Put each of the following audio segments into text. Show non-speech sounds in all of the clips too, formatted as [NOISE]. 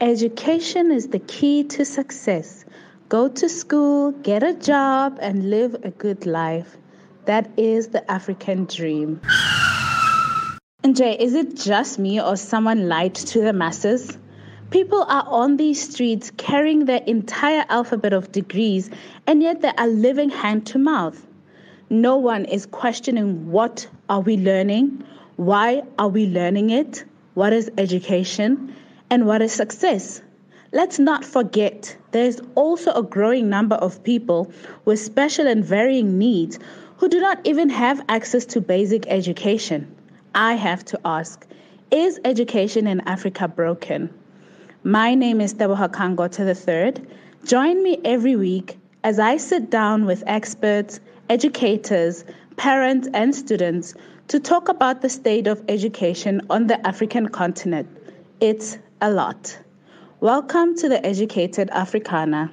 Education is the key to success. Go to school, get a job, and live a good life. That is the African dream. And Jay, is it just me or someone lied to the masses? People are on these streets carrying their entire alphabet of degrees, and yet they are living hand to mouth. No one is questioning what are we learning, why are we learning it, what is education, and what is success. Let's not forget there is also a growing number of people with special and varying needs who do not even have access to basic education. I have to ask Is education in Africa broken? My name is Tebogo Kangote III. Join me every week as I sit down with experts, educators, parents, and students to talk about the state of education on the African continent. It's a lot. Welcome to the Educated Africana.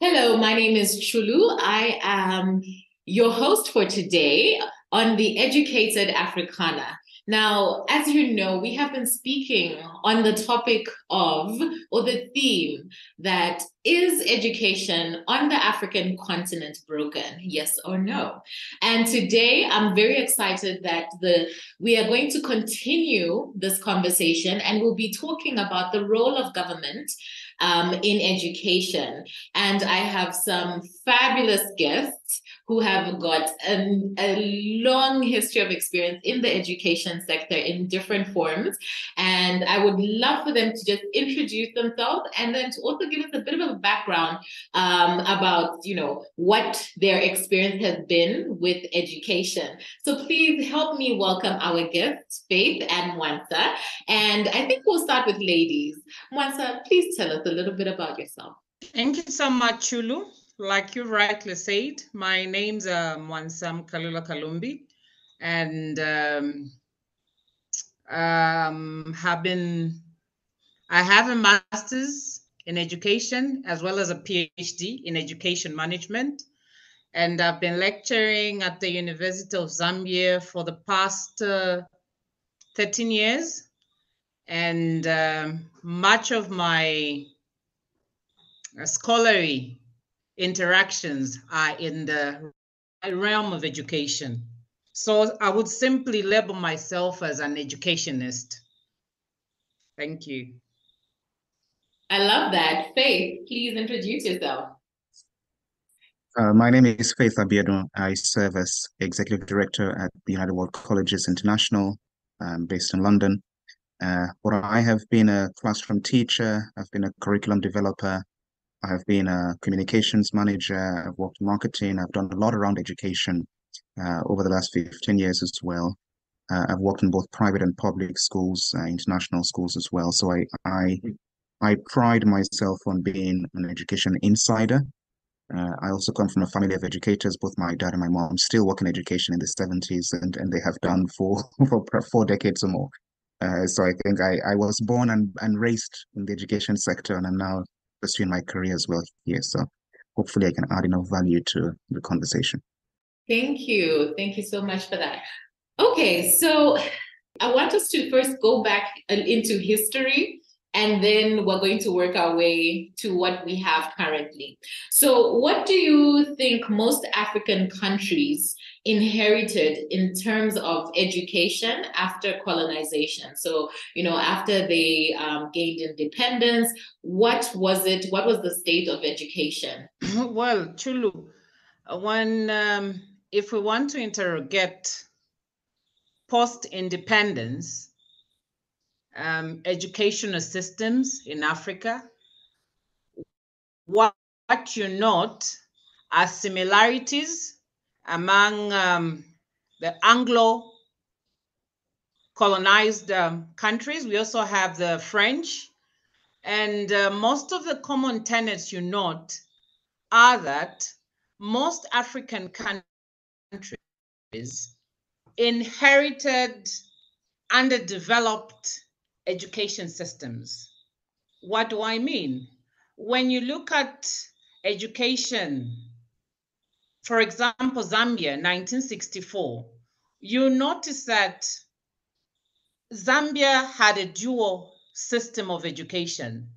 Hello, my name is Chulu. I am your host for today on the Educated Africana. Now, as you know, we have been speaking on the topic of, or the theme that is education on the African continent broken? Yes or no? And today I'm very excited that the we are going to continue this conversation and we'll be talking about the role of government um, in education. And I have some fabulous guests who have got a, a, long history of experience in the education sector in different forms. And I would love for them to just introduce themselves and then to also give us a bit of a background um, about, you know, what their experience has been with education. So please help me welcome our guests, Faith and Mwansa. And I think we'll start with ladies. Mwansa, please tell us a little bit about yourself. Thank you so much, Chulu like you rightly said, my name's uh, Mwansa Mukalula Kalumbi, and um, um, have been, I have a master's in education as well as a PhD in education management. And I've been lecturing at the University of Zambia for the past uh, 13 years. And um, much of my scholarly interactions are in the realm of education. So I would simply label myself as an educationist. Thank you. I love that. Faith, please introduce yourself. Uh, my name is Faith Abiodun. I serve as Executive Director at the United World Colleges International, um, based in London. Uh, where I have been a classroom teacher, I've been a curriculum developer, I've been a communications manager, I've worked in marketing, I've done a lot around education uh, over the last 15 years as well. Uh, I've worked in both private and public schools, uh, international schools as well. So I, I, I pride myself on being an education insider. Uh, I also come from a family of educators. Both my dad and my mom still work in education in the 70s, and, and they have done [LAUGHS] for, for four decades or more. Uh, so I think I, I was born and, and raised in the education sector, and I'm now pursuing my career as well here. So hopefully I can add enough value to the conversation. Thank you. Thank you so much for that. Okay, so I want us to first go back uh, into history and then we're going to work our way to what we have currently. So, what do you think most African countries inherited in terms of education after colonization. So, you know, after they um, gained independence, what was it? What was the state of education? [LAUGHS] Well, Chulu, when um, if we want to interrogate post-independence um, educational systems in Africa, what, what you note are similarities among um, the Anglo colonized um, countries. We also have the French. And uh, most of the common tenets you note are that most African countries inherited underdeveloped education systems. What do I mean? When you look at education, for example, Zambia, 1964, you notice that Zambia had a dual system of education.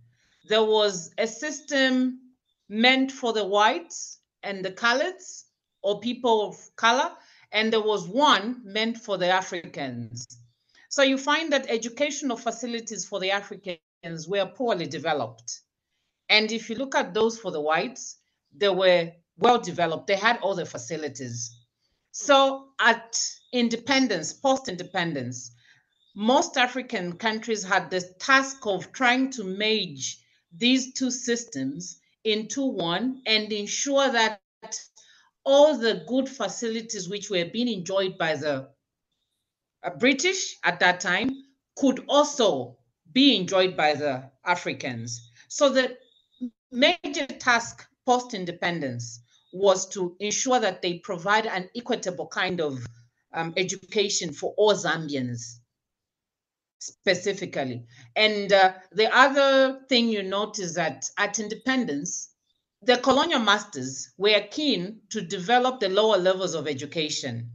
There was a system meant for the whites and the coloreds or people of color, and there was one meant for the Africans. So you find that educational facilities for the Africans were poorly developed. And if you look at those for the whites, they were well developed, they had all the facilities. So at independence, post independence, most African countries had the task of trying to merge these two systems into one and ensure that all the good facilities which were being enjoyed by the British at that time could also be enjoyed by the Africans. So the major task post independence was to ensure that they provide an equitable kind of um, education for all Zambians specifically. And uh, the other thing you notice that at independence, the colonial masters were keen to develop the lower levels of education.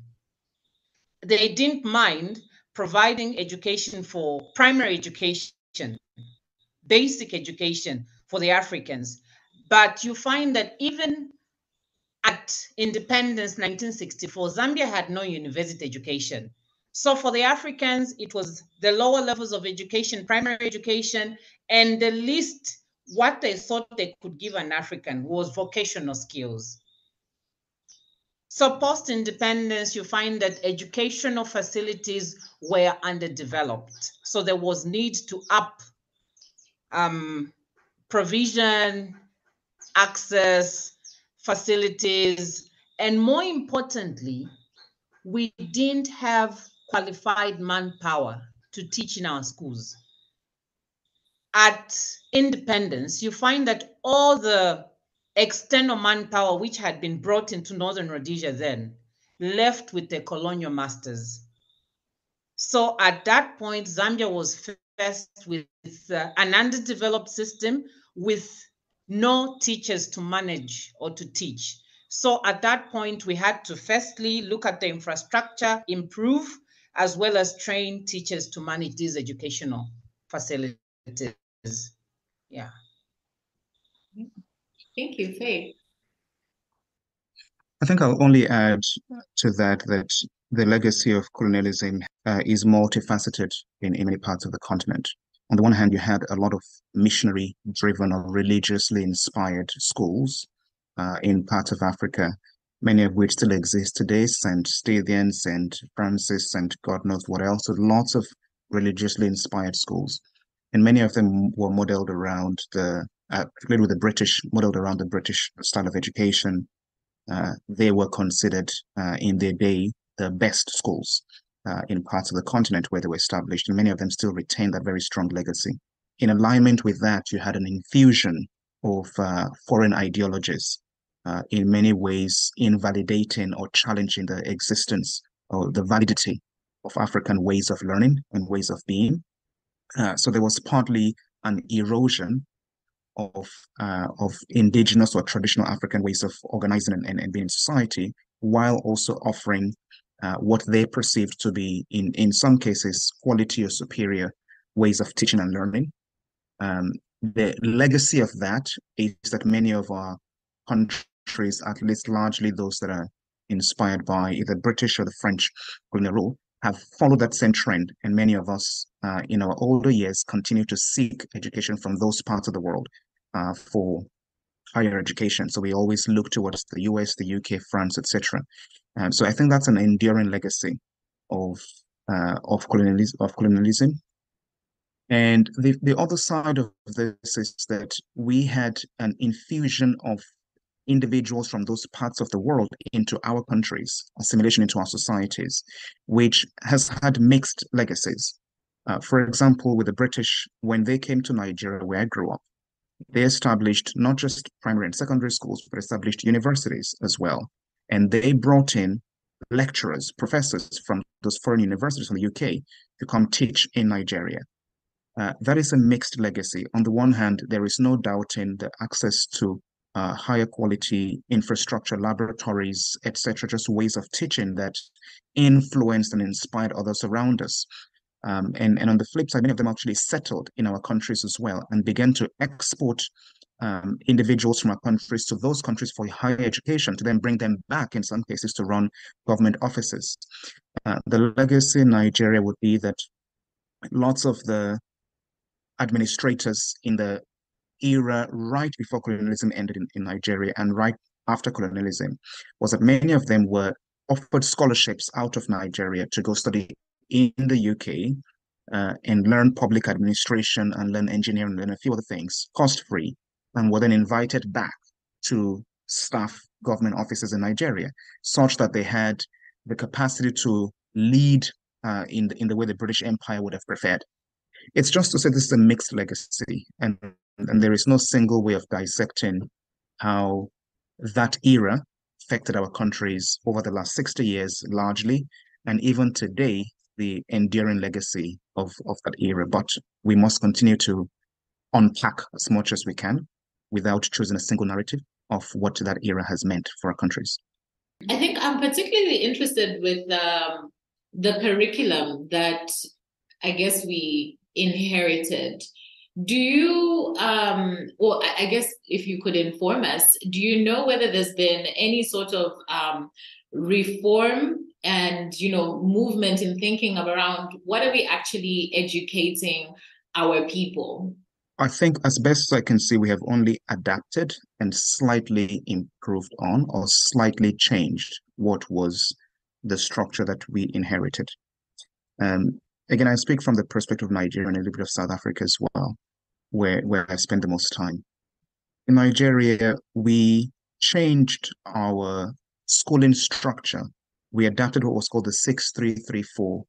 They didn't mind providing education for primary education, basic education for the Africans. But you find that even at independence 1964, Zambia had no university education. So for the Africans, it was the lower levels of education, primary education, and the least what they thought they could give an African was vocational skills. So post independence, you find that educational facilities were underdeveloped. So there was need to up um, provision, access, facilities, and more importantly, we didn't have qualified manpower to teach in our schools. At independence, you find that all the external manpower which had been brought into Northern Rhodesia then left with the colonial masters. So at that point, Zambia was faced with uh, an underdeveloped system with no teachers to manage or to teach. So at that point, we had to firstly look at the infrastructure, improve, as well as train teachers to manage these educational facilities. Yeah. Thank you, Faith. I think I'll only add to that that the legacy of colonialism uh, is multifaceted in, in many parts of the continent. On the one hand, you had a lot of missionary driven or religiously inspired schools uh, in parts of Africa many of which still exist today, St. Stephen, St. Francis, and God knows what else. So lots of religiously inspired schools. And many of them were modeled around the, uh, particularly with the British, modeled around the British style of education. Uh, they were considered uh, in their day the best schools uh, in parts of the continent where they were established. And many of them still retain that very strong legacy. In alignment with that, you had an infusion of uh, foreign ideologies uh, in many ways invalidating or challenging the existence or the validity of African ways of learning and ways of being. So there was partly an erosion of uh, of indigenous or traditional African ways of organizing and, and, and being in society, while also offering uh, what they perceived to be, in in some cases, quality or superior ways of teaching and learning. Um, the legacy of that is that many of our countries at least largely those that are inspired by either British or the French colonial rule, have followed that same trend. And many of us uh, in our older years continue to seek education from those parts of the world uh, for higher education. So we always look towards the US, the UK, France, etc. Um, so I think that's an enduring legacy of uh, of colonialism. Of colonialism. And the, the other side of this is that we had an infusion of individuals from those parts of the world into our countries, assimilation into our societies, which has had mixed legacies. Uh, for example, with the British, when they came to Nigeria, where I grew up, they established not just primary and secondary schools, but established universities as well. And they brought in lecturers, professors from those foreign universities from the UK to come teach in Nigeria. Uh, that is a mixed legacy. On the one hand, there is no doubting the access to uh, higher quality infrastructure, laboratories, etc., just ways of teaching that influenced and inspired others around us. Um, and, and on the flip side, many of them actually settled in our countries as well and began to export um, individuals from our countries to those countries for higher education to then bring them back in some cases to run government offices. Uh, the legacy in Nigeria would be that lots of the administrators in the era right before colonialism ended in, in Nigeria and right after colonialism was that many of them were offered scholarships out of Nigeria to go study in the UK uh, and learn public administration and learn engineering and a few other things cost free and were then invited back to staff government offices in Nigeria, such that they had the capacity to lead uh, in, the, in the way the British Empire would have preferred. It's just to say this is a mixed legacy, and, and there is no single way of dissecting how that era affected our countries over the last 60 years largely, and even today, the enduring legacy of, of that era. But we must continue to unpack as much as we can without choosing a single narrative of what that era has meant for our countries. I think I'm particularly interested with um, the curriculum that I guess we inherited. Do you, um, well, I guess if you could inform us, do you know whether there's been any sort of um, reform and you know movement in thinking of around what are we actually educating our people I think, as best as I can see, we have only adapted and slightly improved on or slightly changed what was the structure that we inherited. Um, again, I speak from the perspective of Nigeria and a little bit of South Africa as well, where, where I spend the most time. In Nigeria, we changed our schooling structure. We adapted what was called the 6334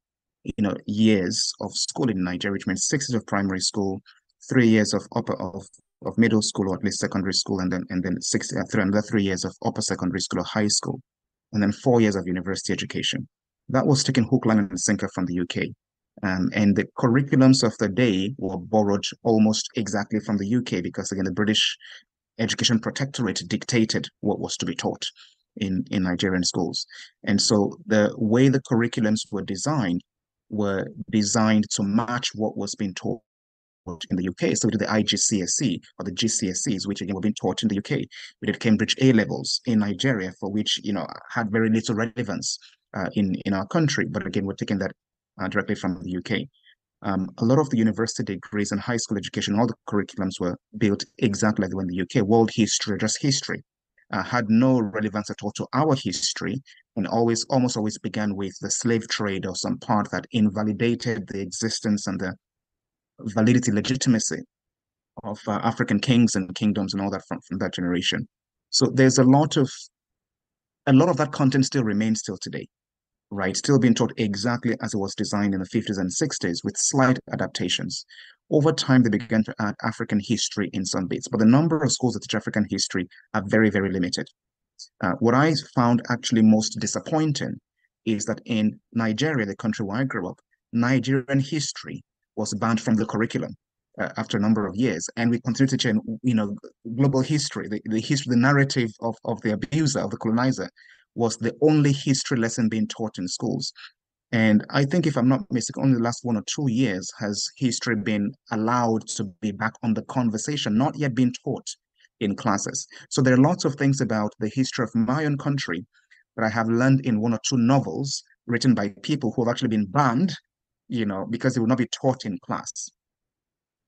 you know, years of schooling in Nigeria, which means six years of primary school, three years of upper of of middle school or at least secondary school, and then and then six uh, three, another three years of upper secondary school or high school, and then four years of university education. That was taken hook, line, and sinker from the UK. Um, and the curriculums of the day were borrowed almost exactly from the UK because again the British education protectorate dictated what was to be taught in in Nigerian schools. And so the way the curriculums were designed were designed to match what was being taught in the UK. So we did the IGCSE or the GCSEs, which again were being taught in the UK. We did Cambridge A levels in Nigeria, for which you know had very little relevance uh, in in our country. But again, we're taking that uh, directly from the UK. Um, a lot of the university degrees and high school education, all the curriculums were built exactly like the UK. World history, just history, uh, had no relevance at all to our history, and always, almost always began with the slave trade or some part that invalidated the existence and the validity, legitimacy of uh, African kings and kingdoms and all that from, from that generation. So there's a lot of a lot of that content still remains till today, right? Still being taught exactly as it was designed in the 50s and 60s with slight adaptations. Over time, they began to add African history in some bits, but the number of schools that teach African history are very, very limited. Uh, what I found actually most disappointing is that in Nigeria, the country where I grew up, Nigerian history was banned from the curriculum uh, after a number of years. And we continue to change, you know, global history, the, the history, the narrative of, of the abuser, of the colonizer, was the only history lesson being taught in schools. And I think, if I'm not mistaken, only the last one or two years has history been allowed to be back on the conversation, not yet being taught in classes. So there are lots of things about the history of my own country that I have learned in one or two novels written by people who have actually been banned you know, because it will not be taught in class.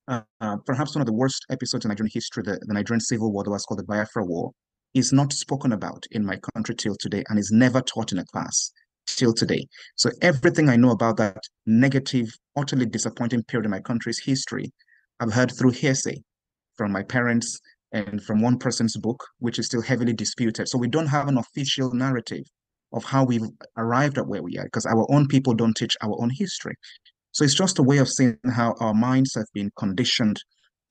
Uh, uh, perhaps one of the worst episodes in Nigerian history, the, the Nigerian Civil War, that was called the Biafra War, is not spoken about in my country till today and is never taught in a class till today. So everything I know about that negative, utterly disappointing period in my country's history, I've heard through hearsay from my parents and from one person's book, which is still heavily disputed. So we don't have an official narrative of how we've arrived at where we are, because our own people don't teach our own history. So it's just a way of seeing how our minds have been conditioned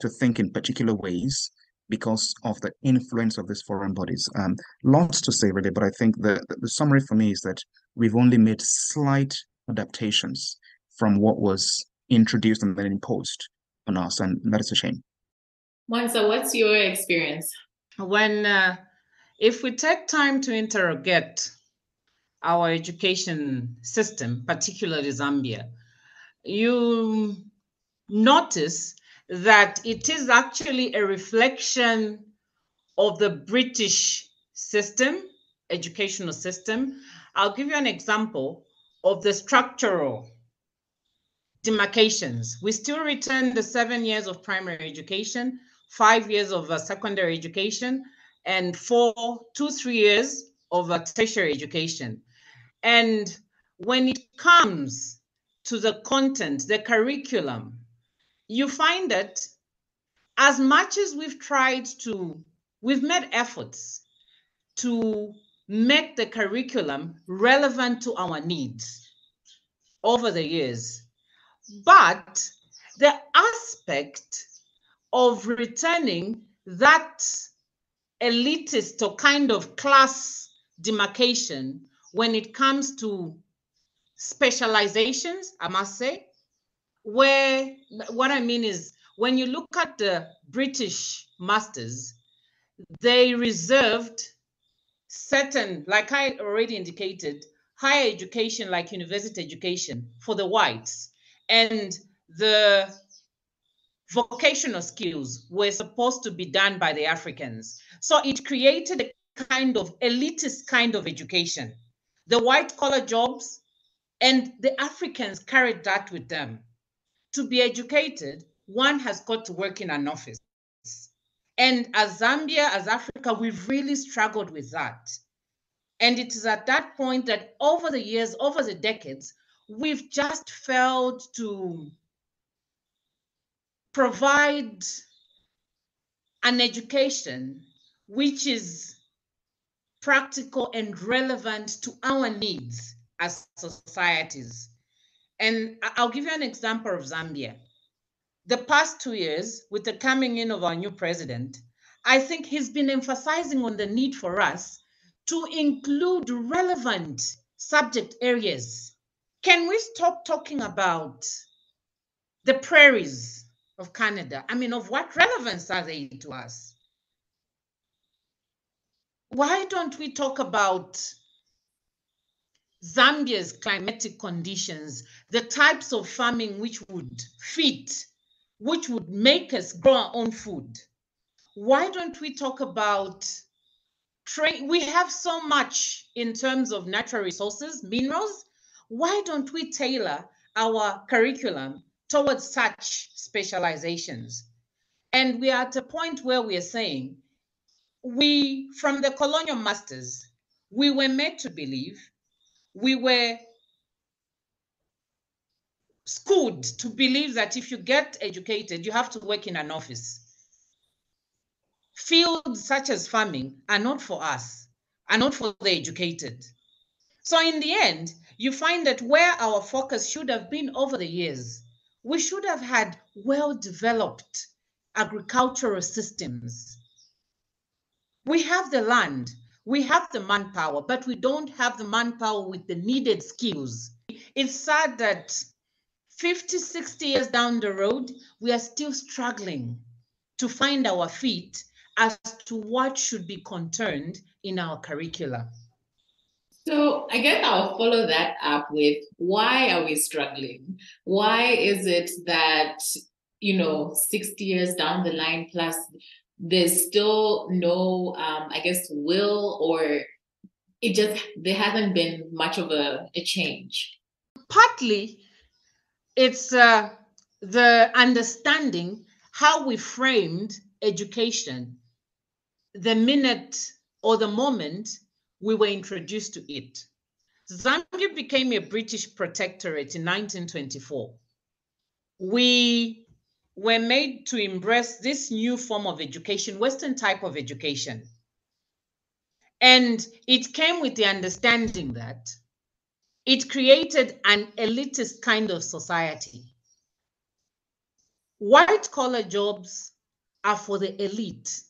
to think in particular ways because of the influence of these foreign bodies. Um, lots to say, really, but I think the, the summary for me is that we've only made slight adaptations from what was introduced and then imposed on us, and that is a shame. Mwansa, what's your experience? When, uh, if we take time to interrogate our education system, particularly Zambia, you notice that it is actually a reflection of the British system, educational system. I'll give you an example of the structural demarcations. We still return the seven years of primary education, five years of uh, secondary education, and four, two, three years of uh, tertiary education. And when it comes to the content, the curriculum, you find that as much as we've tried to, we've made efforts to make the curriculum relevant to our needs over the years. But the aspect of returning that elitist or kind of class demarcation when it comes to specializations, I must say, where what I mean is when you look at the British masters, they reserved certain, like I already indicated, higher education like university education for the whites and the vocational skills were supposed to be done by the Africans. So it created a kind of elitist kind of education. The white collar jobs and the Africans carried that with them. To be educated, one has got to work in an office. And as Zambia, as Africa, we've really struggled with that. And it is at that point that over the years, over the decades, we've just failed to provide an education which is practical and relevant to our needs as societies. And I'll give you an example of Zambia. The past two years, with the coming in of our new president, I think he's been emphasizing on the need for us to include relevant subject areas can we stop talking about the prairies of Canada? I mean, of what relevance are they to us? Why don't we talk about Zambia's climatic conditions, the types of farming which would fit, which would make us grow our own food? Why don't we talk about trade? We have so much in terms of natural resources, minerals, why don't we tailor our curriculum towards such specializations? And we are at a point where we are saying, we, from the colonial masters, we were made to believe, we were schooled to believe that if you get educated, you have to work in an office. Fields such as farming are not for us, are not for the educated. So in the end, you find that where our focus should have been over the years, we should have had well developed agricultural systems. We have the land, we have the manpower, but we don't have the manpower with the needed skills. It's sad that 50, 60 years down the road, we are still struggling to find our feet as to what should be contained in our curricula. So I guess I'll follow that up with why are we struggling? Why is it that, you know, 60 years down the line plus there's still no um, I guess will or it just there hasn't been much of a, a change. Partly it's uh, the understanding how we framed education the minute or the moment we were introduced to it. Zambia became a British protectorate in 1924. We were made to embrace this new form of education, Western type of education. And it came with the understanding that it created an elitist kind of society. White collar jobs are for the elite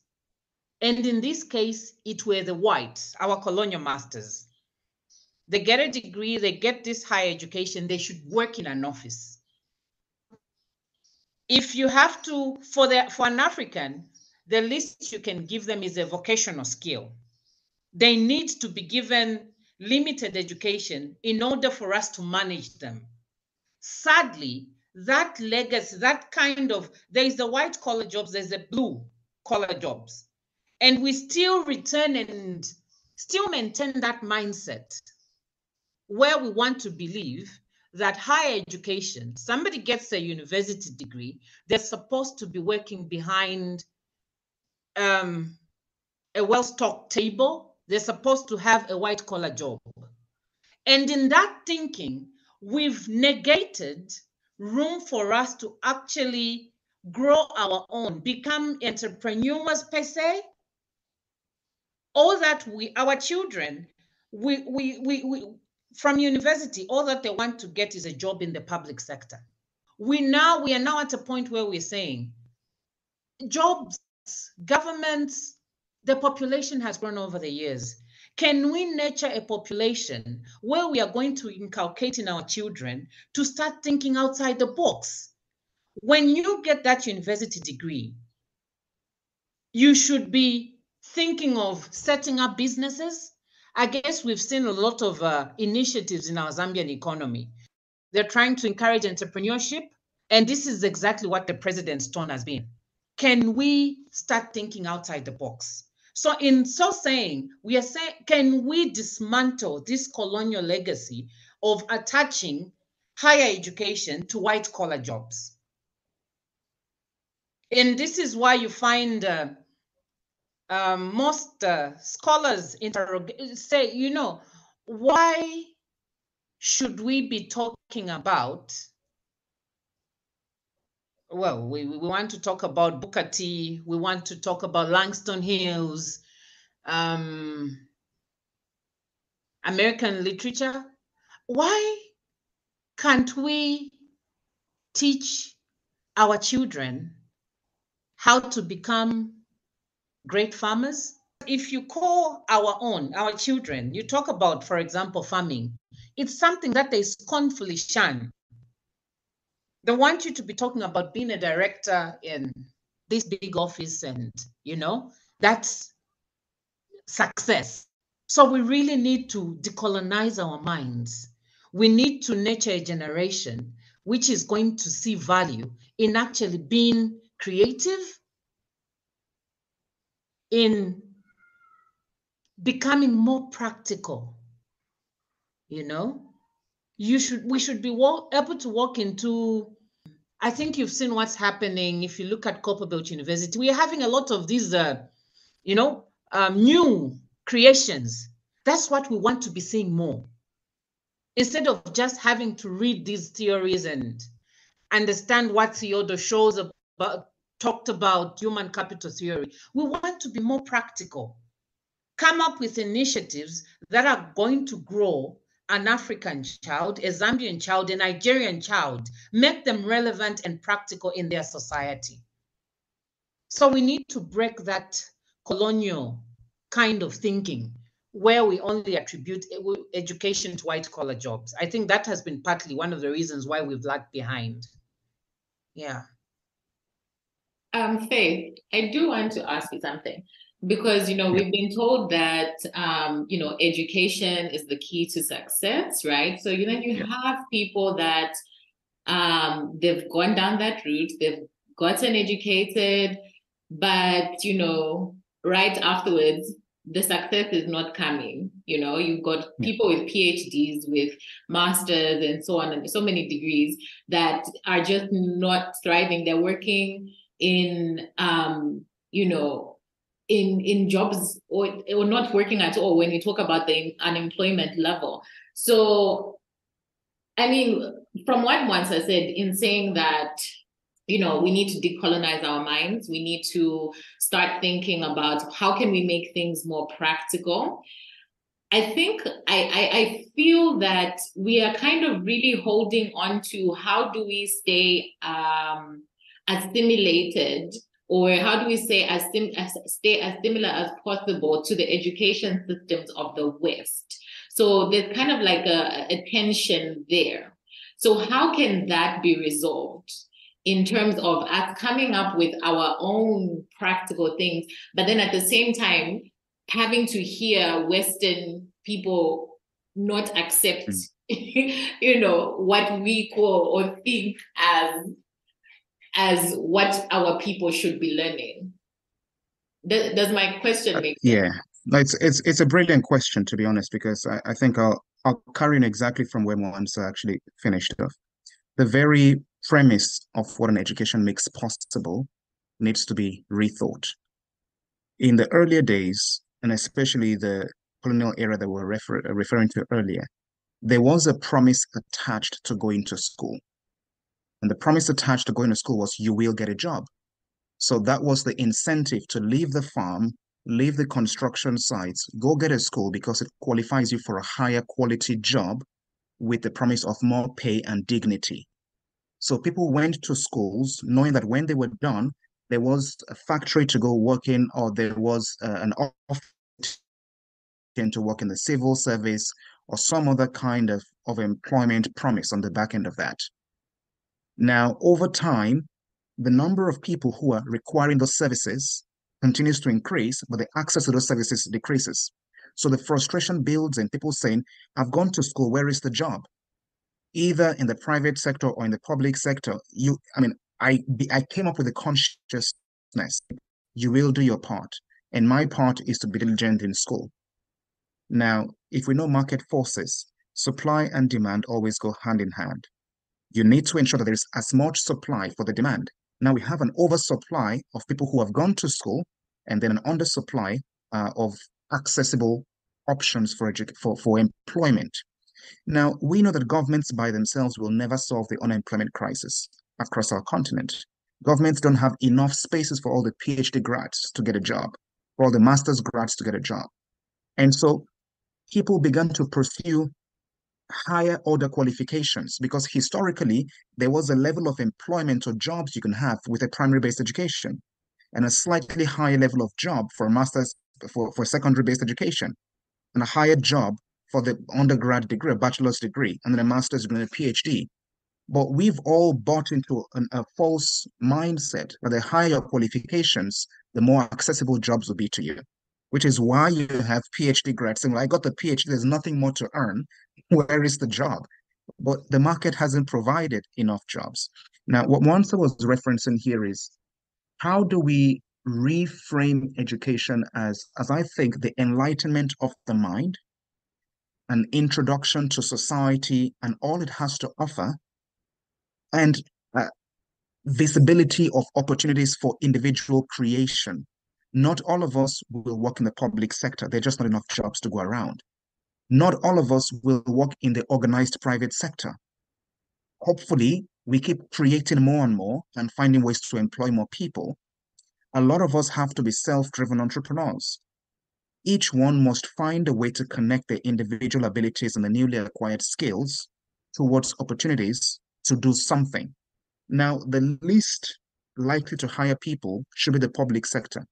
and in this case, it were the whites, our colonial masters. they get a degree, they get this higher education, they should work in an office. If you have to, for the for an African, the least you can give them is a vocational skill. They need to be given limited education in order for us to manage them. Sadly, that legacy, that kind of, there is the white collar jobs, there's the blue collar jobs. And we still return and still maintain that mindset where we want to believe that higher education, somebody gets a university degree, they're supposed to be working behind um, a well stocked table, they're supposed to have a white collar job. And in that thinking, we've negated room for us to actually grow our own, become entrepreneurs per se. All that we, our children, we, we, we, we, from university, all that they want to get is a job in the public sector. We now, we are now at a point where we're saying jobs, governments, the population has grown over the years. Can we nurture a population where we are going to inculcate in our children to start thinking outside the box? When you get that university degree, you should be thinking of setting up businesses. I guess we've seen a lot of uh, initiatives in our Zambian economy. They're trying to encourage entrepreneurship, and this is exactly what the president's tone has been. Can we start thinking outside the box? So, in so saying, we are saying, can we dismantle this colonial legacy of attaching higher education to white collar jobs? And this is why you find uh, um, most uh, scholars interrogate, say, you know, why should we be talking about well, we, we want to talk about Booker T. We want to talk about Langston Hughes, um, American literature. Why can't we teach our children how to become great farmers? If you call our own, our children, you talk about, for example, farming, it's something that they scornfully shun. They want you to be talking about being a director in this big office and you know that's success. So we really need to decolonize our minds. We need to nurture a generation which is going to see value in actually being creative in becoming more practical you know you should we should be walk, able to walk into I think you've seen what's happening. If you look at Copperbelt University, we are having a lot of these, uh, you know, um, new creations. That's what we want to be seeing more. Instead of just having to read these theories and understand what Theodore Schultz about, talked about human capital theory, we want to be more practical. Come up with initiatives that are going to grow an African child, a Zambian child, a Nigerian child, make them relevant and practical in their society. So we need to break that colonial kind of thinking where we only attribute education to white collar jobs. I think that has been partly one of the reasons why we've lagged behind. Yeah. Um, Faith, I do want to ask you something because you know we've been told that um, you know education is the key to success right? So you know you have people that um, they've gone down that route they've gotten educated but you know right afterwards the success is not coming. You know you've got people with phds with masters and so on and so many degrees that are just not thriving. They're working in um, you know in in jobs or or not working at all when you talk about the unemployment level. So, I mean, from what Mwansa said in saying that you know we need to decolonize our minds we need to start thinking about how can we make things more practical i think I, I, I feel that we are kind of really holding on to how do we stay um assimilated or how do we say as, sim- as stay as similar as possible to the education systems of the West? So there's kind of like a, a tension there. So how can that be resolved? in terms of us coming up with our own practical things, but then at the same time, having to hear Western people not accept, mm. [LAUGHS] you know, what we call or think as as what our people should be learning. Does, does my question uh, make sense? Yeah, it's it's it's a brilliant question to be honest, because I, I think I'll I'll carry on exactly from where Mwansa actually finished off. The very premise of what an education makes possible needs to be rethought. In the earlier days, and especially the colonial era that we're refer referring to earlier, there was a promise attached to going to school. And the promise attached to going to school was you will get a job. So that was the incentive to leave the farm, leave the construction sites, go get a school because it qualifies you for a higher quality job with the promise of more pay and dignity. So people went to schools knowing that when they were done, there was a factory to go work in, or there was uh, an office to work in the civil service, or some other kind of, of employment promise on the back end of that. Now, over time, the number of people who are requiring those services continues to increase, but the access to those services decreases. So the frustration builds in people saying, I've gone to school, where is the job? either in the private sector or in the public sector, you, I mean, I, I came up with a consciousness. You will do your part. And my part is to be diligent in school. Now, if we know market forces, supply and demand always go hand in hand. You need to ensure that there's as much supply for the demand. Now we have an oversupply of people who have gone to school and then an undersupply uh, of accessible options for, for, for employment. Now, we know that governments by themselves will never solve the unemployment crisis across our continent. Governments don't have enough spaces for all the PhD grads to get a job, for all the master's grads to get a job. And so people began to pursue higher order qualifications because historically there was a level of employment or jobs you can have with a primary based education and a slightly higher level of job for a master's for, for secondary based education and a higher job for the undergrad degree, a bachelor's degree, and then a master's degree and a PhD. But we've all bought into an, a false mindset that the higher qualifications, the more accessible jobs will be to you, which is why you have PhD grads saying, well, I got the PhD, there's nothing more to earn. Where is the job? But the market hasn't provided enough jobs. Now, what Mwansa was referencing here is how do we reframe education as, as I think, the enlightenment of the mind an introduction to society and all it has to offer, and uh, visibility of opportunities for individual creation. Not all of us will work in the public sector. There are just not enough jobs to go around. Not all of us will work in the organized private sector. Hopefully, we keep creating more and more and finding ways to employ more people. A lot of us have to be self-driven entrepreneurs each one must find a way to connect their individual abilities and the newly acquired skills towards opportunities to do something. Now, the least likely to hire people should be the public sector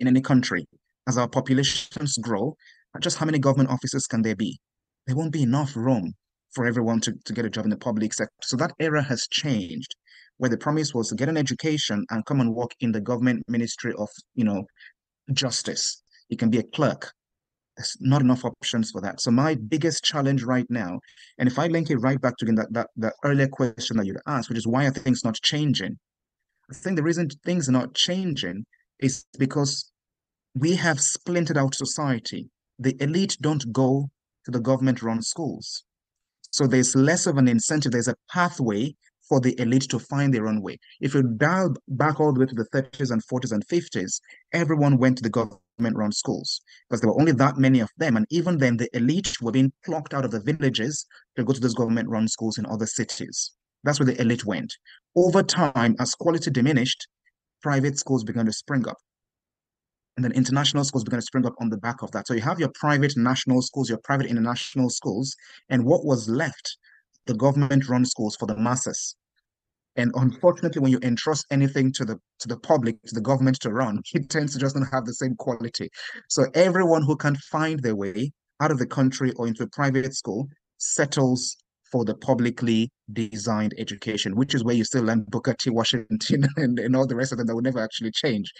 in any country. As our populations grow, just how many government offices can there be? There won't be enough room for everyone to, to get a job in the public sector. So that era has changed, where the promise was to get an education and come and work in the government ministry of, you know, justice you can be a clerk. There's not enough options for that. So my biggest challenge right now, and if I link it right back to that, that, that earlier question that you asked, which is why are things not changing? I think the reason things are not changing is because we have splintered out society. The elite don't go to the government-run schools. So there's less of an incentive. There's a pathway for the elite to find their own way. If you dial back all the way to the 30s and 40s and 50s, everyone went to the government-run schools because there were only that many of them. And even then, the elite were being plucked out of the villages to go to those government-run schools in other cities. That's where the elite went. Over time, as quality diminished, private schools began to spring up. And then international schools began to spring up on the back of that. So you have your private national schools, your private international schools, and what was left the government run schools for the masses. And unfortunately, when you entrust anything to the to the public, to the government to run, [LAUGHS] it tends to just not have the same quality. So everyone who can find their way out of the country or into a private school settles for the publicly designed education, which is where you still learn Booker T. Washington [LAUGHS] and, and all the rest of them that will never actually change.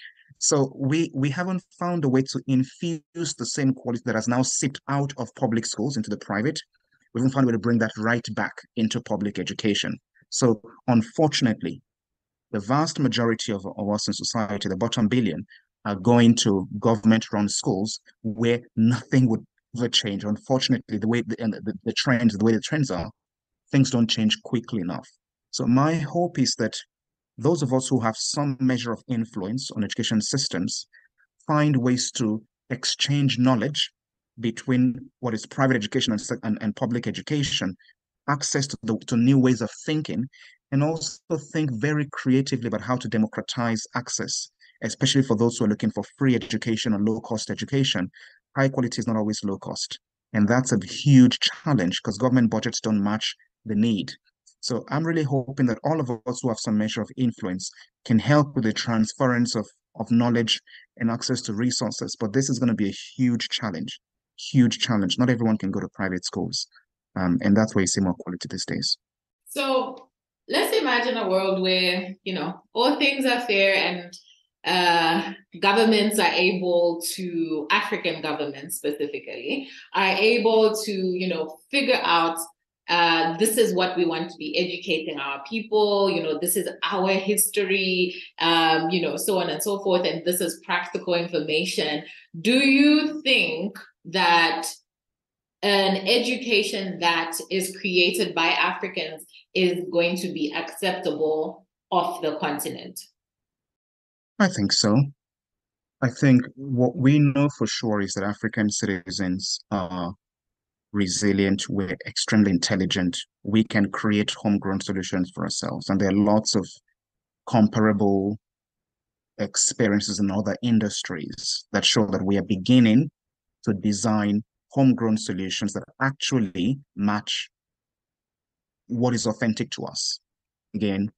So we we haven't found a way to infuse the same quality that has now seeped out of public schools into the private. We haven't found a way to bring that right back into public education. So unfortunately, the vast majority of, of us in society, the bottom billion, are going to government-run schools where nothing would ever change. Unfortunately, the way the, the, the trends, the way the trends are, things don't change quickly enough. So my hope is that those of us who have some measure of influence on education systems find ways to exchange knowledge between what is private education and, and, and public education, access to, the, to new ways of thinking, and also think very creatively about how to democratize access, especially for those who are looking for free education or low cost education. High quality is not always low cost. And that's a huge challenge because government budgets don't match the need. So I'm really hoping that all of us who have some measure of influence can help with the transference of, of knowledge and access to resources. But this is going to be a huge challenge, huge challenge. Not everyone can go to private schools. Um, and that's why you see more quality these days. So let's imagine a world where, you know, all things are fair and uh, governments are able to, African governments specifically, are able to, you know, figure out uh, this is what we want to be educating our people you know this is our history um, you know so on and so forth and this is practical information. Do you think that an education that is created by africans is going to be acceptable off the continent? I think so. I think what we know for sure is that african citizens are resilient, we're extremely intelligent, we can create homegrown solutions for ourselves. And there are lots of comparable experiences in other industries that show that we are beginning to design homegrown solutions that actually match what is authentic to us. Again,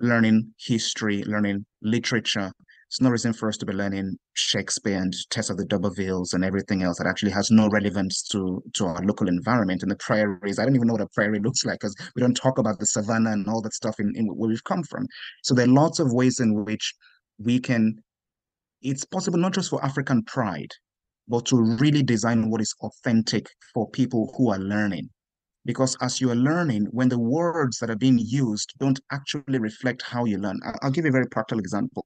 learning history, learning literature, it's no reason for us to be learning Shakespeare and Tess of the D'Urbervilles and everything else that actually has no relevance to, to our local environment and the prairies. I don't even know what a prairie [LAUGHS] looks like because we don't talk about the savannah and all that stuff in, in where we've come from. So there are lots of ways in which we can, it's possible not just for African pride, but to really design what is authentic for people who are learning. Because as you are learning, when the words that are being used don't actually reflect how you learn, I'll give you a very practical example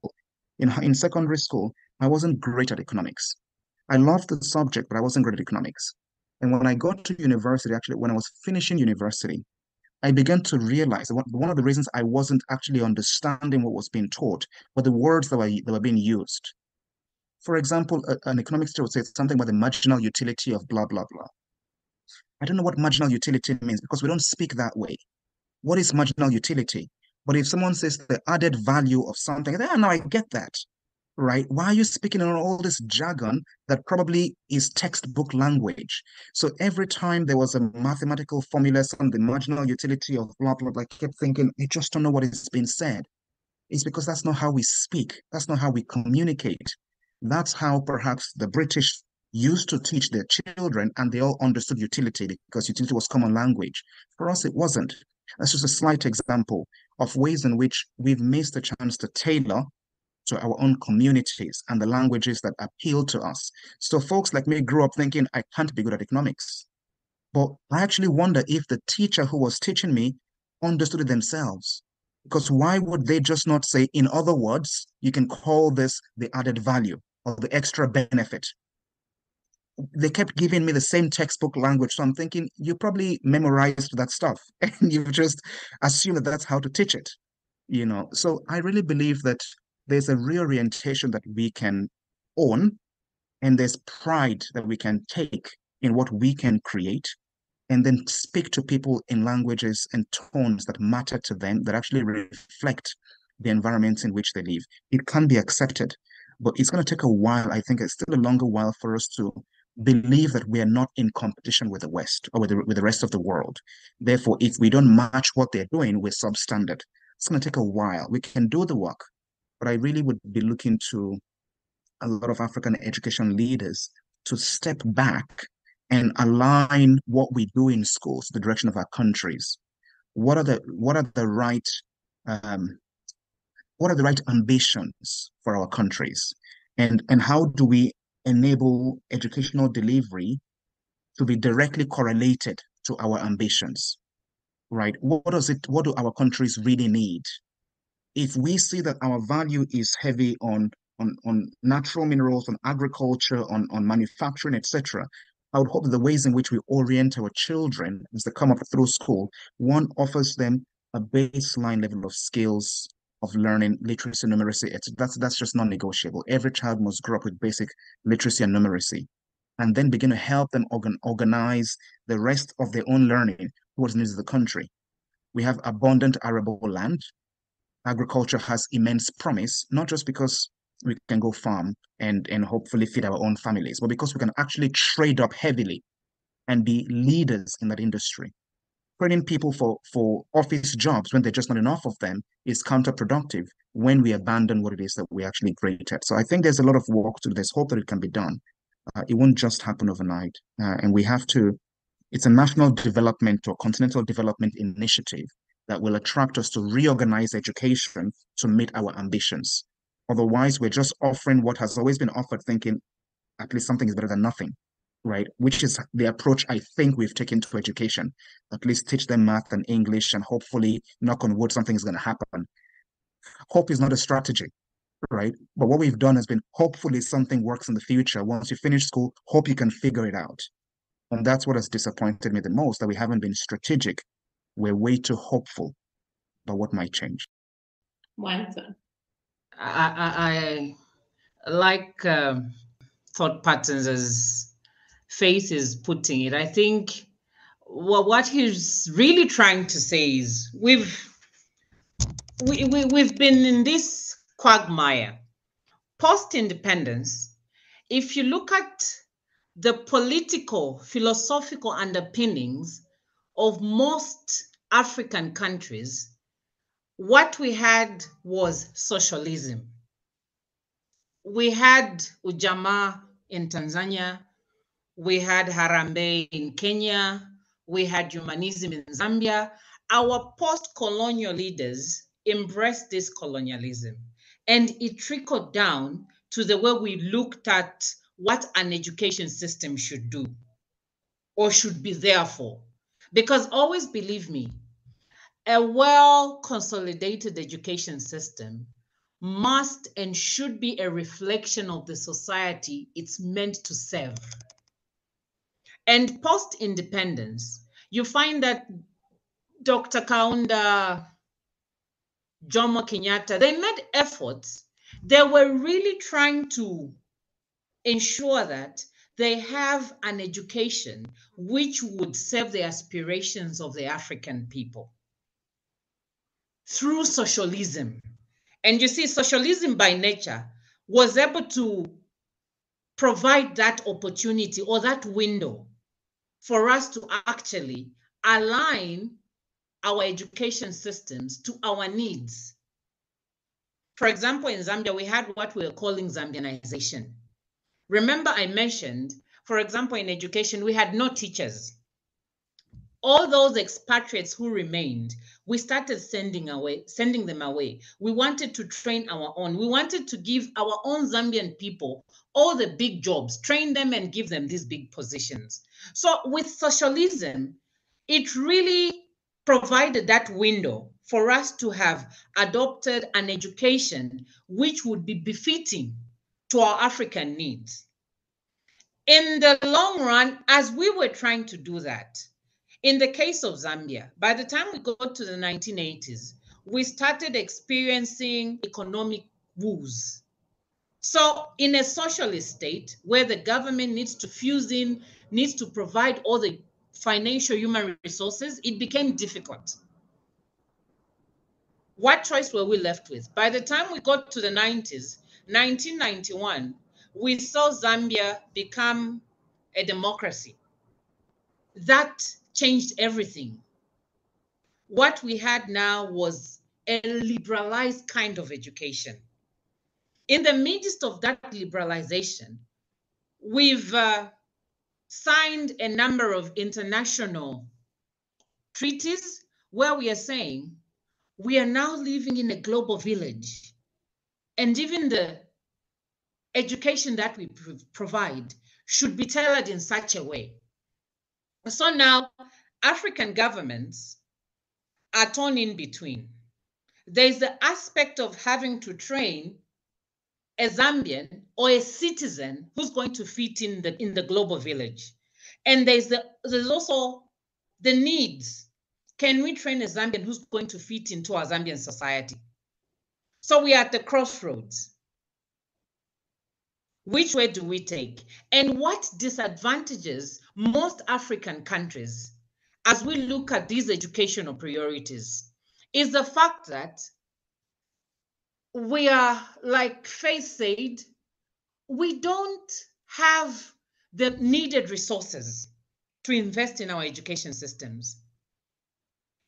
in, in secondary school, I wasn't great at economics. I loved the subject, but I wasn't great at economics. And when I got to university, actually, when I was finishing university, I began to realize that one of the reasons I wasn't actually understanding what was being taught were the words that were, that were being used. For example, a, an economics teacher would say something about the marginal utility of blah, blah, blah. I don't know what marginal utility means because we don't speak that way. What is marginal utility? But if someone says the added value of something, then ah, now I get that, right? Why are you speaking in all this jargon that probably is textbook language? So every time there was a mathematical formula, some the marginal utility of blah, blah, blah, I kept thinking, I just don't know what is being said. It's because that's not how we speak. That's not how we communicate. That's how perhaps the British used to teach their children and they all understood utility because utility was common language. For us, it wasn't. That's just a slight example of ways in which we've missed the chance to tailor to our own communities and the languages that appeal to us. So folks like me grew up thinking I can't be good at economics. But I actually wonder if the teacher who was teaching me understood it themselves. Because why would they just not say, in other words, you can call this the added value or the extra benefit? They kept giving me the same textbook language. So I'm thinking, you probably memorized that stuff [LAUGHS] and you've just assumed that that's how to teach it, you know? So I really believe that there's a reorientation that we can own and there's pride that we can take in what we can create and then speak to people in languages and tones that matter to them that actually reflect the environments in which they live. It can be accepted, but it's going to take a while. I think it's still a longer while for us to believe that we are not in competition with the West or with the, with the rest of the world. Therefore, if we don't match what they're doing, we're substandard. It's going to take a while. We can do the work, but I really would be looking to a lot of African education leaders to step back and align what we do in schools the direction of our countries. What are the what are the right um, what are the right ambitions for our countries, and and how do we enable educational delivery to be directly correlated to our ambitions? Right? What does it? What do our countries really need? If we see that our value is heavy on on, on natural minerals, on agriculture, on, on manufacturing, etc., I would hope that the ways in which we orient our children as they come up through school, one offers them a baseline level of skills of learning, literacy, and numeracy. It's, that's that's just non-negotiable. Every child must grow up with basic literacy and numeracy, and then begin to help them organ, organize the rest of their own learning towards the needs of the country. We have abundant arable land. Agriculture has immense promise, not just because we can go farm and and hopefully feed our own families, but because we can actually trade up heavily and be leaders in that industry. Training people for for office jobs when there's just not enough of them is counterproductive when we abandon what it is that we actually great at. So I think there's a lot of work to do. There's hope that it can be done. Uh, it won't just happen overnight, uh, and we have to. It's a national development or continental development initiative that will attract us to reorganize education to meet our ambitions. Otherwise, we're just offering what has always been offered, thinking at least something is better than nothing, right? Which is the approach I think we've taken to education. At least teach them math and English, and hopefully, knock on wood, something is going to happen. Hope is not a strategy, right? But what we've done has been hopefully something works in the future. Once you finish school, hope you can figure it out. And that's what has disappointed me the most that we haven't been strategic. We're way too hopeful about what might change. Wonderful. I, I, I like um, thought patterns as Faith is putting it. I think well, what he's really trying to say is we've we, we, we've been in this quagmire post independence. If you look at the political, philosophical underpinnings of most African countries, what we had was socialism. We had Ujamaa in Tanzania, we had Harambee in Kenya, we had humanism in Zambia. Our post colonial leaders embraced this colonialism and it trickled down to the way we looked at what an education system should do or should be there for. Because always believe me, a well consolidated education system must and should be a reflection of the society it's meant to serve. And post independence, you find that Dr. Kaunda, Jomo Kenyatta, they made efforts. They were really trying to ensure that they have an education which would serve the aspirations of the African people through socialism. And you see, socialism by nature was able to provide that opportunity or that window for us to actually align our education systems to our needs. For example, in Zambia, we had what we are calling Zambianization. Remember, I mentioned, for example, in education, we had no teachers all those expatriates who remained, we started sending away, sending them away. We wanted to train our own. We wanted to give our own Zambian people all the big jobs, train them and give them these big positions. So with socialism, it really provided that window for us to have adopted an education which would be befitting to our African needs. In the long run, as we were trying to do that, in the case of Zambia, by the time we got to the 1980s, we started experiencing economic woes. So, in a socialist state where the government needs to fuse in, needs to provide all the financial human resources, it became difficult. What choice were we left with? By the time we got to the 90s, 1991, we saw Zambia become a democracy. That changed everything. What we had now was a liberalized kind of education. In the midst of that liberalization, we've uh, signed a number of international treaties where we are saying we are now living in a global village. And even the education that we provide should be tailored in such a way. So now African governments are torn in between. There's the aspect of having to train a Zambian or a citizen who's going to fit in the in the global village. And there's the there's also the needs. Can we train a Zambian who's going to fit into our Zambian society? So we are at the crossroads. Which way do we take? And what disadvantages most African countries as we look at these educational priorities is the fact that we are, like Faith said, we don't have the needed resources to invest in our education systems.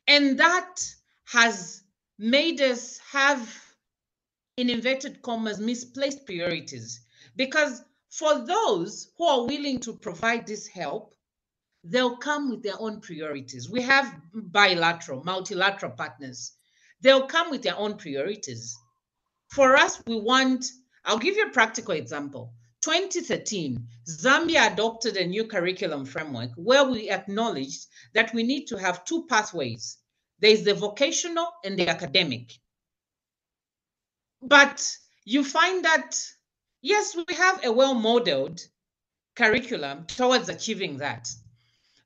And that has made us have, in inverted commas, misplaced priorities. Because for those who are willing to provide this help, they'll come with their own priorities. We have bilateral, multilateral partners. They'll come with their own priorities. For us, we want, I'll give you a practical example. 2013, Zambia adopted a new curriculum framework where we acknowledged that we need to have two pathways. There's the vocational and the academic. But you find that, yes, we have a well-modeled curriculum towards achieving that.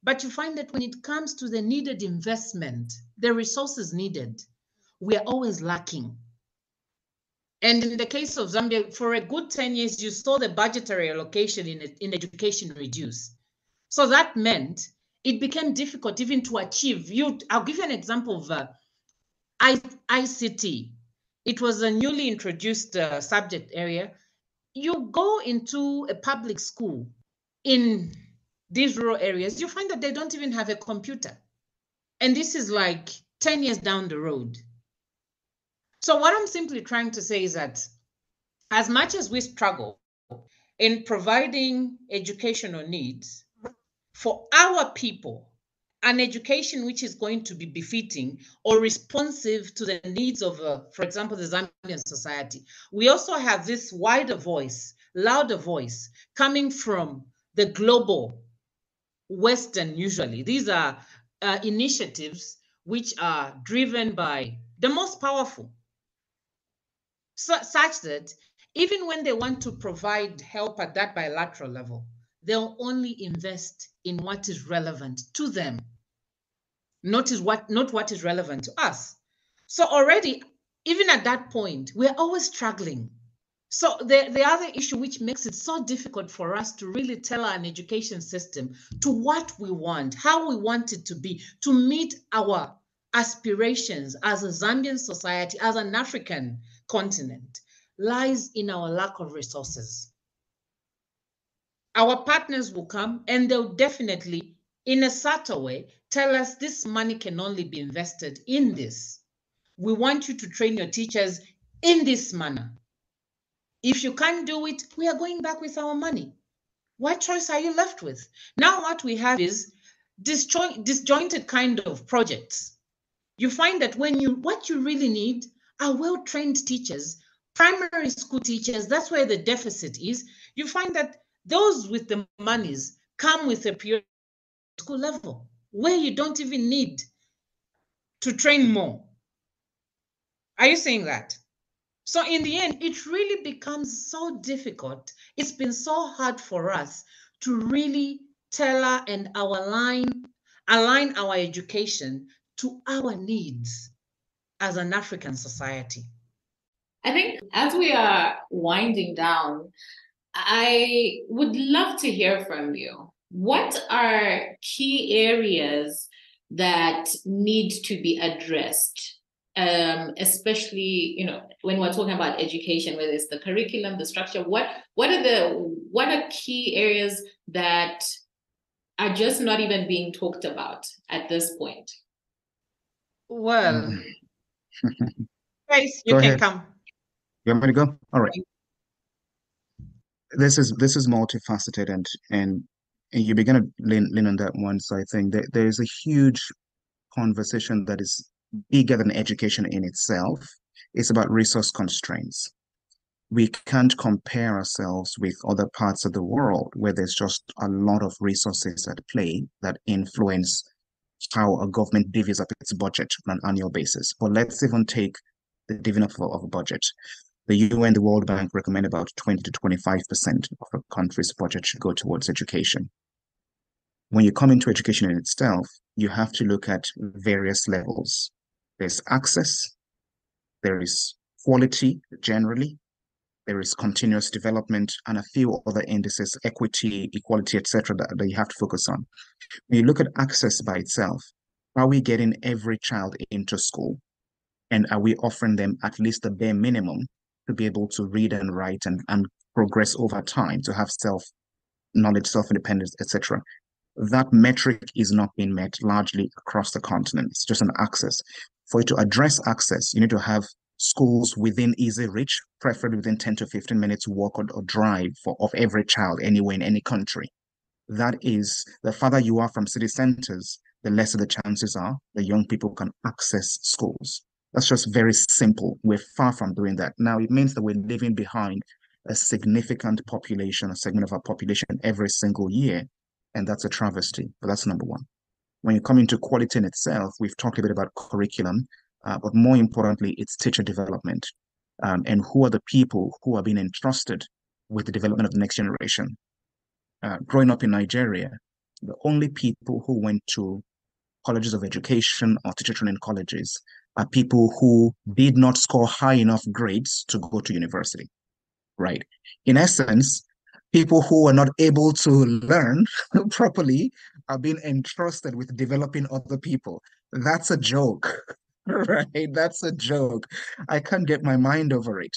But you find that when it comes to the needed investment, the resources needed, we are always lacking. And in the case of Zambia, for a good 10 years, you saw the budgetary allocation in, in education reduce. So that meant it became difficult even to achieve. You, I'll give you an example of uh, I, ICT. It was a newly introduced uh, subject area. You go into a public school in these rural areas, you find that they don't even have a computer. And this is like 10 years down the road. So what I'm simply trying to say is that as much as we struggle in providing educational needs for our people, an education which is going to be befitting or responsive to the needs of, uh, for example, the Zambian society. We also have this wider voice, louder voice coming from the global Western, usually. These are uh, initiatives which are driven by the most powerful so, such that even when they want to provide help at that bilateral level, they'll only invest in what is relevant to them, not, is what, not what is relevant to us. So already, even at that point, we're always struggling. So the, the other issue which makes it so difficult for us to really tell an education system to what we want, how we want it to be, to meet our aspirations as a Zambian society, as an African continent lies in our lack of resources. Our partners will come and they'll definitely, in a subtle way, tell us this money can only be invested in this. We want you to train your teachers in this manner. If you can't do it, we are going back with our money. What choice are you left with? Now, what we have is disjointed kind of projects. You find that when you what you really need are well-trained teachers, primary school teachers, that's where the deficit is. You find that those with the monies come with a pure school level where you don't even need to train more. Are you saying that? So in the end, it really becomes so difficult. It's been so hard for us to really tailor and our line, align our education to our needs as an African society? I think as we are winding down, I would love to hear from you. What are key areas that need to be addressed? Um, especially, you know, when we're talking about education, whether it's the curriculum, the structure, what what are the what are key areas that are just not even being talked about at this point? Well, mm. [LAUGHS] Grace, you go can ahead. come. You want me to go? All right. This is this is multifaceted and and and you begin to lean, lean on that one. So I think that there is a huge conversation that is bigger than education in itself. It's about resource constraints. We can't compare ourselves with other parts of the world where there's just a lot of resources at play that influence how a government divvies up its budget on an annual basis. But let's even take the divvying up of a budget. The UN, the World Bank recommend about 20 to 25% of a country's budget should go towards education. When you come into education in itself, you have to look at various levels. There's access, there is quality generally, there is continuous development, and a few other indices, equity, equality, etc., that, that you have to focus on. When you look at access by itself, are we getting every child into school? And are we offering them at least the bare minimum to be able to read and write and, and progress over time, to have self knowledge, self independence, etc.? That metric is not being met largely across the continent. It's just an access. For you to address access, you need to have schools within easy reach, preferably within 10 to 15 minutes walk or, or drive for of every child anywhere in any country. That is, the farther you are from city centers, the lesser the chances are that young people can access schools. That's just very simple. We're far from doing that. Now, it means that we're leaving behind a significant population, a segment of our population every single year. And that's a travesty, but that's number one. When you come into quality in itself, we've talked a bit about curriculum, uh, but more importantly, it's teacher development. Um, and who are the people who are being entrusted with the development of the next generation? Uh, growing up in Nigeria, the only people who went to colleges of education or teacher training colleges are people who did not score high enough grades to go to university, right? In essence, people who are not able to learn [LAUGHS] properly are being entrusted with developing other people. That's a joke, [LAUGHS] right? That's a joke. I can't get my mind over it.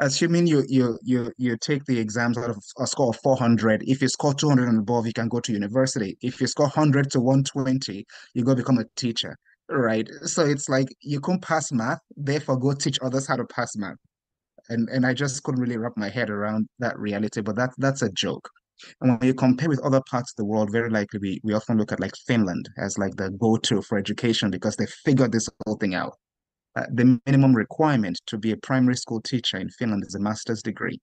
Assuming you you you you take the exams out of a score of 400, if you score 200 and above, you can go to university. If you score 100 to 120, you go become a teacher, right? So it's like you can't pass math, therefore go teach others how to pass math. And and I just couldn't really wrap my head around that reality, but that that's a joke. And when you compare with other parts of the world, very likely we, we often look at like Finland as like the go-to for education because they figured this whole thing out. Uh, the minimum requirement to be a primary school teacher in Finland is a master's degree,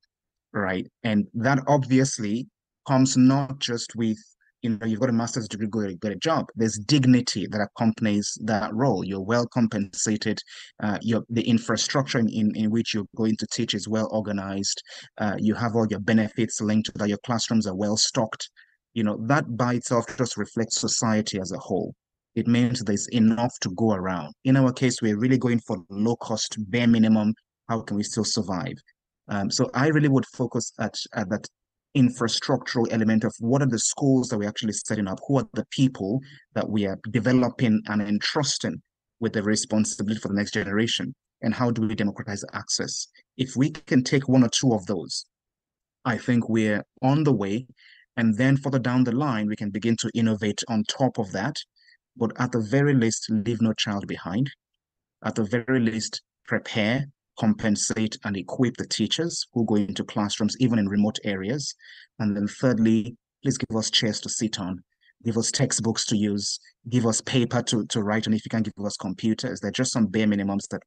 right? And that obviously comes not just with you know you've got a master's degree, go get a job. There's dignity that accompanies that role. You're well compensated. Uh, your the infrastructure in, in, in which you're going to teach is well organized. Uh, you have all your benefits linked to that. Your classrooms are well stocked. You know that by itself just reflects society as a whole. It means there's enough to go around. In our case, we're really going for low cost, bare minimum. How can we still survive? Um, so I really would focus at, at that infrastructural element of what are the schools that we're actually setting up, who are the people that we are developing and entrusting with the responsibility for the next generation, and how do we democratize access? If we can take one or two of those, I think we're on the way. And then further down the line, we can begin to innovate on top of that. But at the very least, leave no child behind. At the very least, prepare compensate and equip the teachers who go into classrooms, even in remote areas. And then thirdly, please give us chairs to sit on, give us textbooks to use, give us paper to, to write on if you can give us computers. They're just some bare minimums that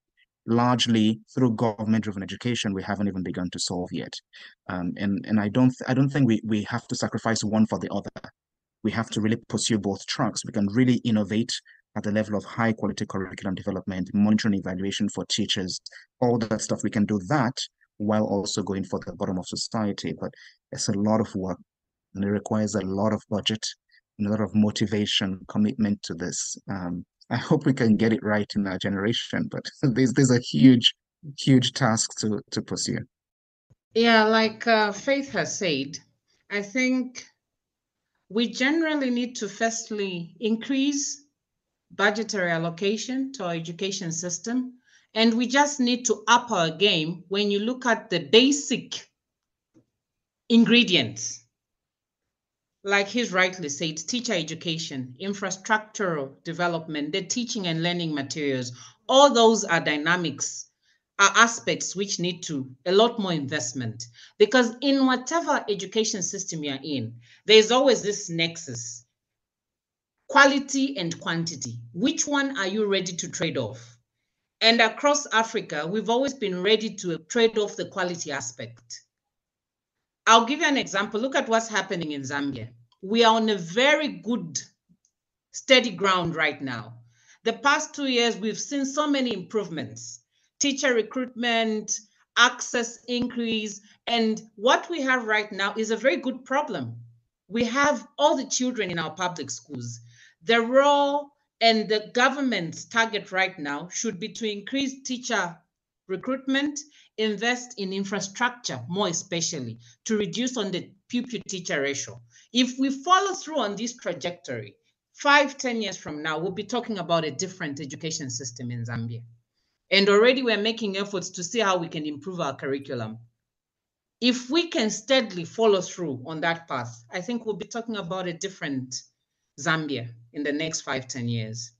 largely through government-driven education we haven't even begun to solve yet. Um, and and I don't I don't think we we have to sacrifice one for the other. We have to really pursue both tracks. We can really innovate at the level of high quality curriculum development, monitoring evaluation for teachers, all that stuff. We can do that while also going for the bottom of society. But it's a lot of work and it requires a lot of budget and a lot of motivation, commitment to this. Um, I hope we can get it right in our generation, but there's there's a huge, huge task to to pursue. Yeah, like uh, Faith has said, I think we generally need to firstly increase budgetary allocation to our education system. And we just need to up our game when you look at the basic ingredients. Like he's rightly said, teacher education, infrastructural development, the teaching and learning materials, all those are dynamics are aspects which need to a lot more investment because in whatever education system you're in, there's always this nexus quality and quantity. Which one are you ready to trade off? And across Africa, we've always been ready to trade off the quality aspect. I'll give you an example. Look at what's happening in Zambia. We are on a very good, steady ground right now. The past two years, we've seen so many improvements teacher recruitment, access increase. And what we have right now is a very good problem. We have all the children in our public schools. The role and the government's target right now should be to increase teacher recruitment, invest in infrastructure, more especially to reduce on the pupil teacher ratio. If we follow through on this trajectory, five, ten years from now, we'll be talking about a different education system in Zambia. And already we're making efforts to see how we can improve our curriculum. If we can steadily follow through on that path, I think we'll be talking about a different Zambia in the next five, ten years.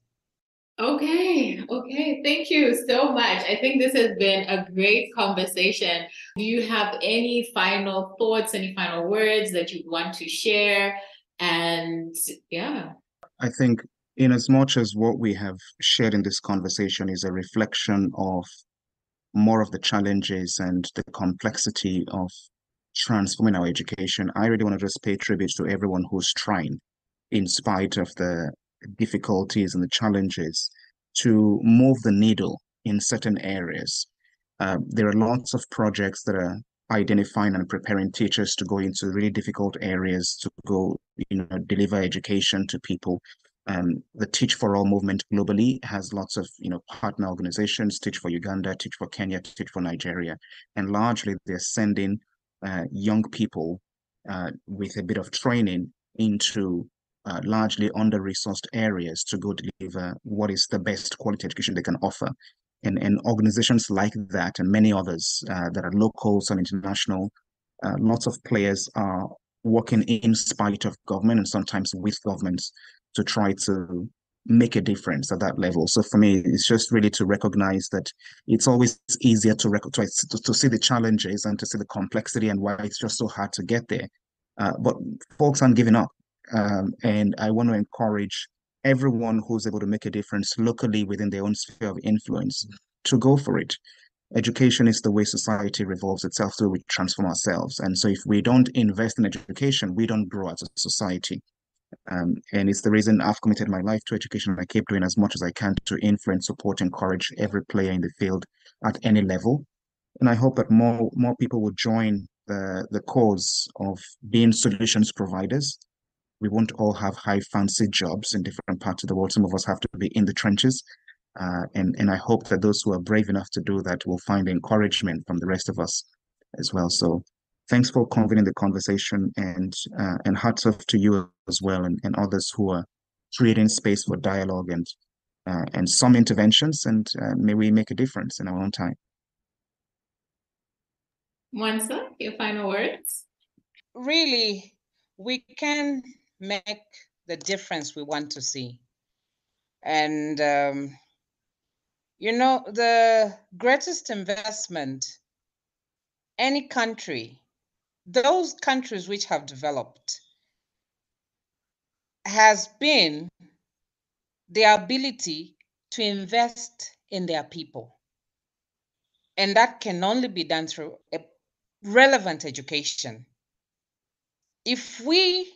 Okay, okay. Thank you so much. I think this has been a great conversation. Do you have any final thoughts, any final words that you want to share? And yeah. I think in as much as what we have shared in this conversation is a reflection of more of the challenges and the complexity of transforming our education, I really want to just pay tribute to everyone who's trying, in spite of the difficulties and the challenges, to move the needle in certain areas. Uh, there are lots of projects that are identifying and preparing teachers to go into really difficult areas to go, you know, deliver education to people um, the Teach for All movement globally has lots of you know partner organizations, Teach for Uganda, Teach for Kenya, Teach for Nigeria, and largely they're sending uh, young people uh, with a bit of training into uh, largely under-resourced areas to go deliver what is the best quality education they can offer. And, and organizations like that and many others uh, that are locals and international, uh, lots of players are working in spite of government and sometimes with governments to try to make a difference at that level. So for me, it's just really to recognize that it's always easier to, rec- to, to see the challenges and to see the complexity and why it's just so hard to get there. Uh, but folks aren't giving up. Um, and I want to encourage everyone who's able to make a difference locally within their own sphere of influence to go for it. Education is the way society revolves itself, so we transform ourselves. And so if we don't invest in education, we don't grow as a society. Um, and it's the reason I've committed my life to education. I keep doing as much as I can to influence, support, encourage every player in the field at any level. And I hope that more more people will join the the cause of being solutions providers. We won't all have high fancy jobs in different parts of the world. Some of us have to be in the trenches. Uh, and and I hope that those who are brave enough to do that will find encouragement from the rest of us as well. So thanks for convening the conversation and uh, and hats off to you as well and, and others who are creating space for dialogue and uh, and some interventions and uh, may we make a difference in our own time. Mwansa, your final words? Really, we can make the difference we want to see. And, um, you know, the greatest investment any country those countries which have developed has been the ability to invest in their people. And that can only be done through a relevant education. If we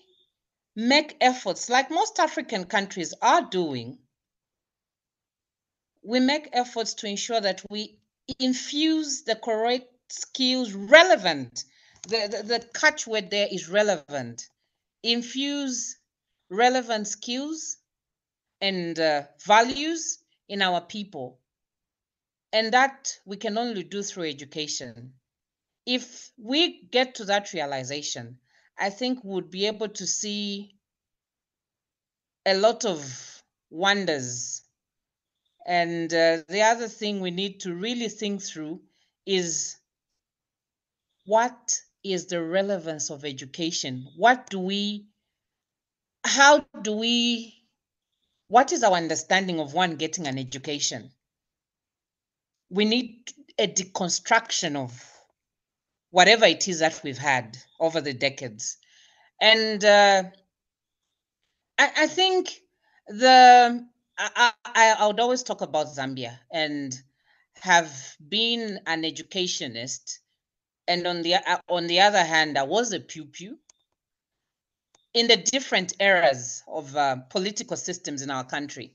make efforts, like most African countries are doing, we make efforts to ensure that we infuse the correct skills relevant the, the, the catchword there is relevant. Infuse relevant skills and uh, values in our people. And that we can only do through education. If we get to that realization, I think would be able to see a lot of wonders. And uh, the other thing we need to really think through is what is the relevance of education? What do we, how do we, what is our understanding of one getting an education? We need a deconstruction of whatever it is that we've had over the decades. And uh, I, I, think the I, I, I would always talk about Zambia and have been an educationist, and on the uh, on the other hand, I was a pew pew in the different eras of uh, political systems in our country.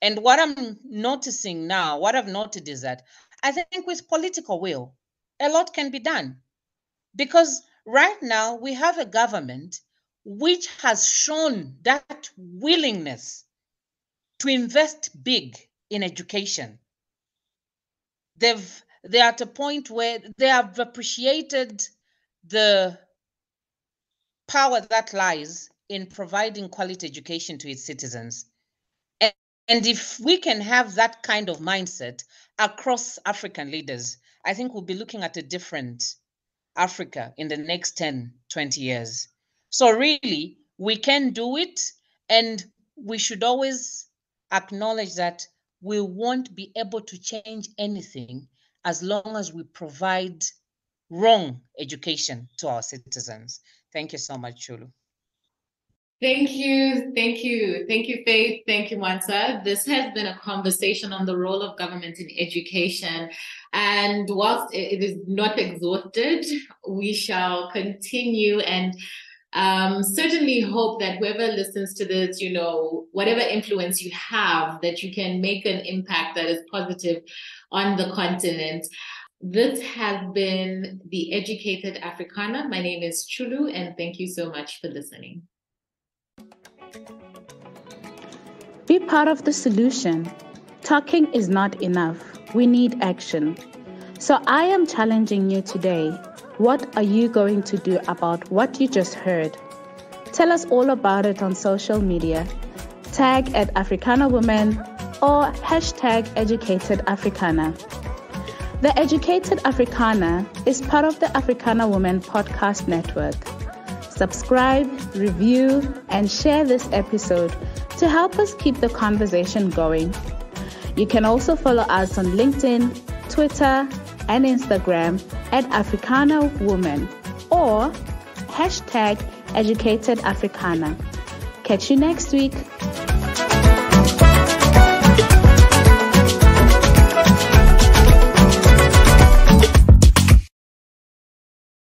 And what I'm noticing now, what I've noted is that I think with political will, a lot can be done. Because right now we have a government which has shown that willingness to invest big in education. They've they're at a point where they have appreciated the power that lies in providing quality education to its citizens. And, and if we can have that kind of mindset across African leaders, I think we'll be looking at a different Africa in the next 10, 20 years. So, really, we can do it, and we should always acknowledge that we won't be able to change anything as long as we provide wrong education to our citizens. Thank you so much, Chulu. Thank you, thank you, thank you, Faith, thank you, Mwansa. This has been a conversation on the role of government in education. And whilst it is not exhausted, we shall continue and um, certainly hope that whoever listens to this, you know, whatever influence you have, that you can make an impact that is positive on the continent. This has been the Educated Africana. My name is Chulu, and thank you so much for listening. Be part of the solution. Talking is not enough. We need action. So I am challenging you today. What are you going to do about what you just heard? Tell us all about it on social media. Tag at Africana Woman or hashtag Educated Africana. The Educated Africana is part of the Africana Woman Podcast Network. Subscribe, review, and share this episode to help us keep the conversation going. You can also follow us on LinkedIn, Twitter, and Instagram at Africana Woman or hashtag Educated Africana. Catch you next week.